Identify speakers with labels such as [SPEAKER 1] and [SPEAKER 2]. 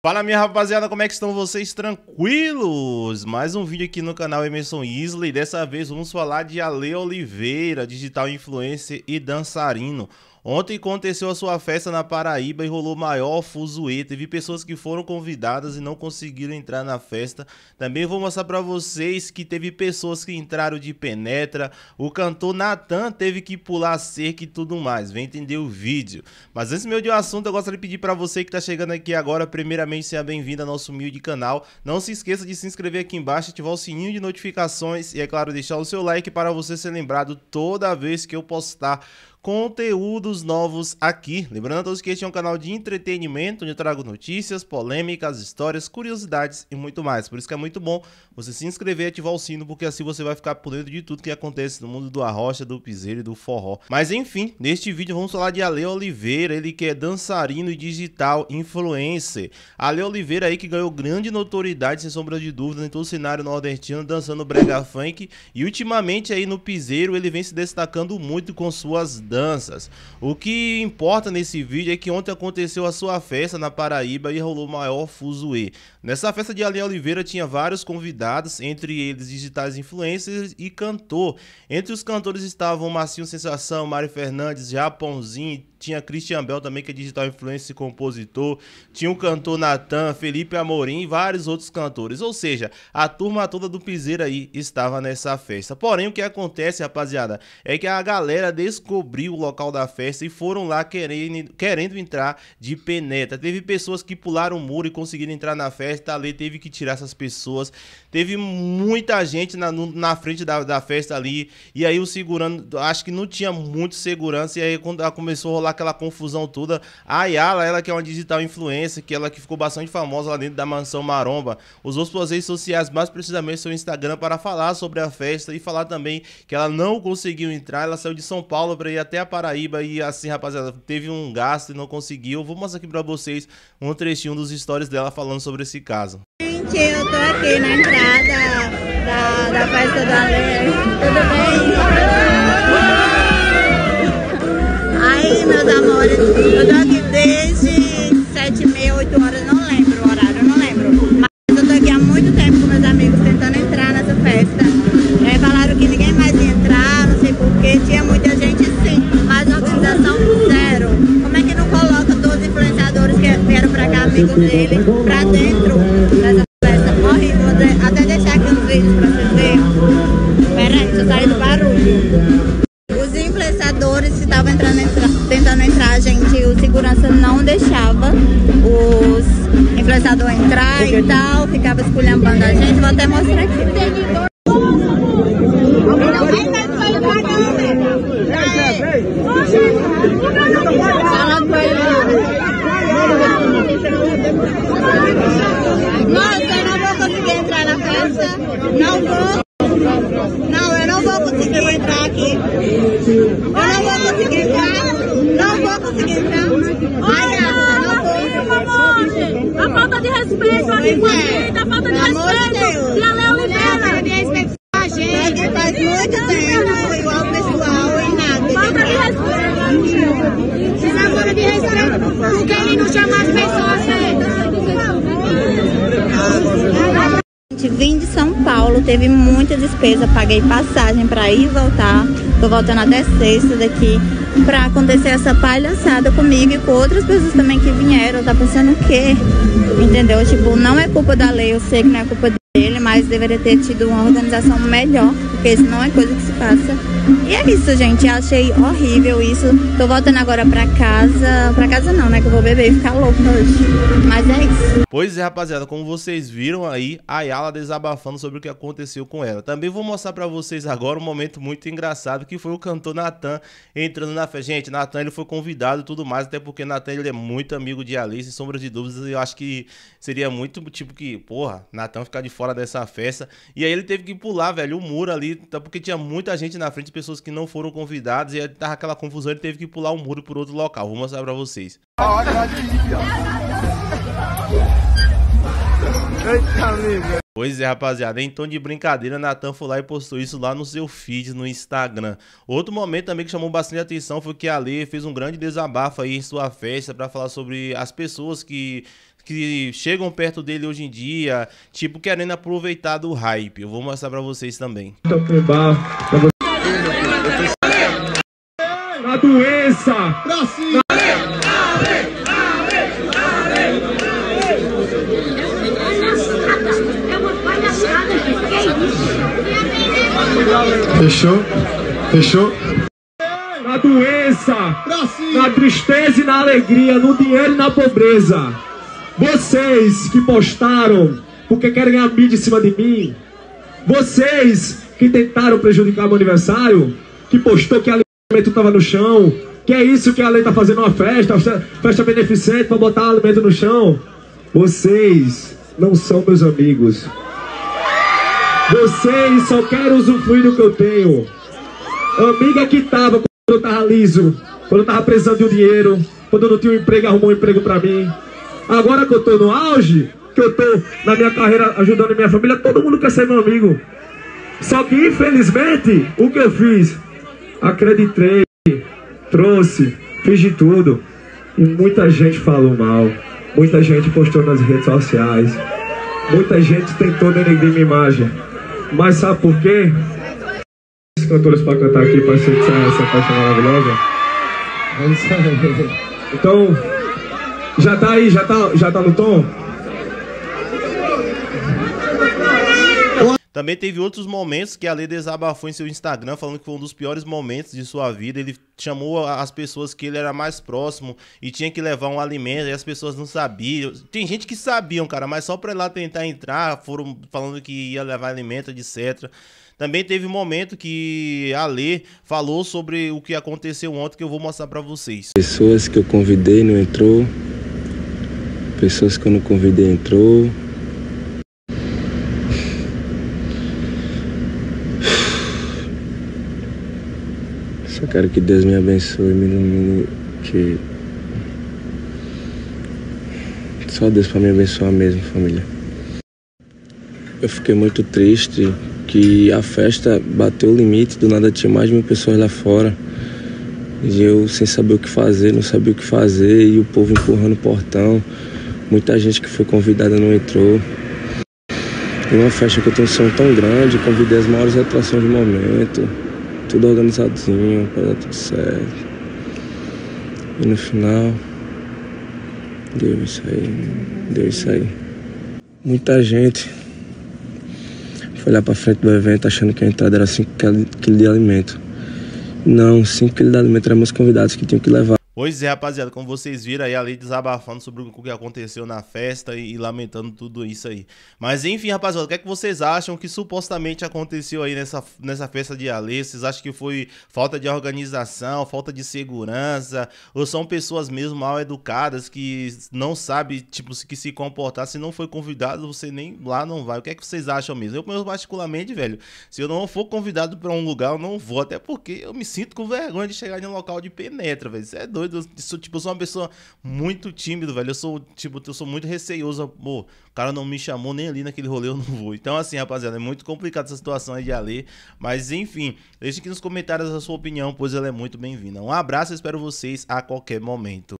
[SPEAKER 1] Fala minha rapaziada, como é que estão vocês? Tranquilos? Mais um vídeo aqui no canal Emerson Isley. Dessa vez vamos falar de Ale Oliveira, digital influencer e dançarino. Ontem aconteceu a sua festa na Paraíba e rolou maior fuzuê. Teve pessoas que foram convidadas e não conseguiram entrar na festa. Também vou mostrar para vocês que teve pessoas que entraram de penetra. O cantor Natan teve que pular cerca e tudo mais. Vem entender o vídeo. Mas antes meu de um assunto, eu gostaria de pedir para você que está chegando aqui agora, primeiramente, seja bem-vindo ao nosso humilde canal. Não se esqueça de se inscrever aqui embaixo, ativar o sininho de notificações e, é claro, deixar o seu like para você ser lembrado toda vez que eu postar conteúdos novos aqui. Lembrando a todos que este é um canal de entretenimento, onde eu trago notícias, polêmicas, histórias, curiosidades e muito mais. Por isso que é muito bom você se inscrever e ativar o sino, porque assim você vai ficar por dentro de tudo que acontece no mundo do arrocha, do piseiro e do forró. Mas enfim, neste vídeo vamos falar de Ale Oliveira, ele que é dançarino e digital influencer. Ale Oliveira aí que ganhou grande notoriedade, sem sombra de dúvida, em todo o cenário nordestino, dançando brega funk. E ultimamente aí no piseiro ele vem se destacando muito com suas danças. O que importa nesse vídeo é que ontem aconteceu a sua festa na Paraíba e rolou maior fuzuê. Nessa festa de Ale Oliveira tinha vários convidados, entre eles digitais influencers e cantor. Entre os cantores estavam Marcinho Sensação, Mari Fernandes, Japãozinho, tinha Christian Bell também, que é digital influencer e compositor, tinha o cantor Natan, Felipe Amorim e vários outros cantores. Ou seja, a turma toda do Piseiro aí estava nessa festa. Porém, o que acontece, rapaziada, é que a galera descobriu o local da festa e foram lá querendo, querendo entrar de penetra. Teve pessoas que pularam o muro e conseguiram entrar na festa, ali teve que tirar essas pessoas. Teve muita gente na, na frente da, da festa ali, e aí o segurando, acho que não tinha muito segurança, e aí quando começou a rolar aquela confusão toda. A Ayala, ela que é uma digital influencer, que ela que ficou bastante famosa lá dentro da mansão Maromba, usou suas redes sociais, mais precisamente seu Instagram, para falar sobre a festa e falar também que ela não conseguiu entrar. Ela saiu de São Paulo para ir até a Paraíba e assim, rapaziada, teve um gasto e não conseguiu. Vou mostrar aqui para vocês um trechinho dos stories dela falando sobre esse caso.
[SPEAKER 2] Gente, eu tô aqui na entrada da, da festa da Lei. Tudo bem? Meus amores, eu tô aqui desde sete e meia, oito horas, não lembro o horário, não lembro. Mas eu tô aqui há muito tempo com meus amigos tentando entrar nessa festa. É, falaram que ninguém mais ia entrar, não sei porquê, tinha muita gente sim, mas organização zero. Como é que não coloca todos os influenciadores que vieram pra cá, amigos dele, pra dentro dessa festa? Horrível, até deixar aqui uns vídeos pra vocês verem. Pera aí, deixa eu sair do barulho influenciadores que estavam entrando, entra, tentando entrar, gente, o segurança não deixava os influenciadores entrar e tal, ficava esculhambando a gente. Vou até mostrar aqui. Nossa, eu não vou conseguir entrar na festa. Não vou. Não, eu não vou conseguir entrar aqui. Não conseguir entrar. Não vou conseguir entrar. Olha, não vou.
[SPEAKER 3] A falta de respeito a gente, a falta de respeito. E a Léo Oliveira.
[SPEAKER 2] A gente faz muito tempo, igual o pessoal e nada.
[SPEAKER 3] Falta de respeito. Não falta de respeito, que ele não chama as pessoas
[SPEAKER 2] Vim de São Paulo, teve muita despesa, paguei passagem para ir e voltar. Tô voltando até sexta daqui para acontecer essa palhaçada comigo e com outras pessoas também que vieram. Tá pensando o quê? Entendeu? Tipo, não é culpa da lei, eu sei que não é culpa mas deveria ter tido uma organização melhor, porque isso não é coisa que se passa. E é isso, gente. Achei horrível isso. Tô voltando agora pra casa. Pra casa não, né? Que eu vou beber e ficar louco hoje. Mas é isso.
[SPEAKER 1] Pois é, rapaziada. Como vocês viram aí, a Yala desabafando sobre o que aconteceu com ela. Também vou mostrar pra vocês agora um momento muito engraçado que foi o cantor Natan entrando na festa. Gente, Natan ele foi convidado e tudo mais, até porque Natan ele é muito amigo de Alice, sem sombra de dúvidas. Eu acho que seria muito tipo que, porra, Natan ficar de fora dessa festa. E aí ele teve que pular, velho, o muro ali, tá, porque tinha muita gente na frente, pessoas que não foram convidadas, e tava aquela confusão, ele teve que pular o muro por outro local. Vou mostrar pra vocês. Pois é, rapaziada. Em tom de brincadeira, Natan foi lá e postou isso lá no seu feed no Instagram. Outro momento também que chamou bastante atenção foi que a Lê fez um grande desabafo aí em sua festa para falar sobre as pessoas que que chegam perto dele hoje em dia, tipo, querendo aproveitar do hype. Eu vou mostrar pra vocês também.
[SPEAKER 4] A doença!
[SPEAKER 5] Fechou? Fechou?
[SPEAKER 4] Na doença, na tristeza e na alegria, no dinheiro e na pobreza. Vocês que postaram porque querem ganhar mídia em cima de mim. Vocês que tentaram prejudicar meu aniversário, que postou que alimento estava no chão, que é isso que a lei está fazendo uma festa, festa beneficente para botar alimento no chão. Vocês não são meus amigos. Vocês só querem usufruir do que eu tenho. Amiga que tava quando eu tava liso, quando eu tava precisando de um dinheiro, quando eu não tinha um emprego, arrumou um emprego pra mim. Agora que eu tô no auge, que eu tô na minha carreira ajudando minha família, todo mundo quer ser meu amigo. Só que infelizmente, o que eu fiz? Acreditei, trouxe, fiz de tudo. E muita gente falou mal. Muita gente postou nas redes sociais. Muita gente tentou denegrir minha imagem. Mas sabe por quê? Os cantores para cantar aqui para ser essa festa maravilhosa.
[SPEAKER 5] É isso aí.
[SPEAKER 4] Então, já tá aí, já tá, já tá no tom?
[SPEAKER 1] Também teve outros momentos que a Lê desabafou em seu Instagram, falando que foi um dos piores momentos de sua vida. Ele chamou as pessoas que ele era mais próximo e tinha que levar um alimento e as pessoas não sabiam. Tem gente que sabiam, cara, mas só pra ir lá tentar entrar, foram falando que ia levar alimento, etc. Também teve um momento que a Lê falou sobre o que aconteceu ontem que eu vou mostrar para vocês.
[SPEAKER 6] Pessoas que eu convidei não entrou. Pessoas que eu não convidei entrou. Só quero que Deus me abençoe, me ilumine, que só Deus para me abençoar mesmo, família. Eu fiquei muito triste que a festa bateu o limite, do nada tinha mais mil pessoas lá fora. E eu sem saber o que fazer, não sabia o que fazer, e o povo empurrando o portão. Muita gente que foi convidada não entrou. E uma festa que tenho um som tão grande, convidei as maiores atrações do momento. Tudo organizadinho, para dar tudo certo. E no final, deu isso aí, deu isso aí. Muita gente foi lá pra frente do evento achando que a entrada era 5 kg de alimento. Não, 5 kg de alimento eram meus convidados que tinham que levar.
[SPEAKER 1] Pois é, rapaziada, como vocês viram aí, ali desabafando sobre o que aconteceu na festa e, e, lamentando tudo isso aí. Mas enfim, rapaziada, o que é que vocês acham que supostamente aconteceu aí nessa, nessa festa de Ale? Vocês acham que foi falta de organização, falta de segurança? Ou são pessoas mesmo mal educadas que não sabem, tipo, que se comportar? Se não foi convidado, você nem lá não vai. O que é que vocês acham mesmo? Eu, particularmente, velho, se eu não for convidado para um lugar, eu não vou. Até porque eu me sinto com vergonha de chegar em um local de penetra, velho. Isso é doido doido. Eu sou, tipo, eu sou uma pessoa muito tímido, velho. Eu sou, tipo, eu sou muito receioso. Pô, o cara não me chamou nem ali naquele rolê, eu não vou. Então, assim, rapaziada, é muito complicado essa situação aí de Ale. Mas, enfim, deixe aqui nos comentários a sua opinião, pois ela é muito bem-vinda. Um abraço, espero vocês a qualquer momento.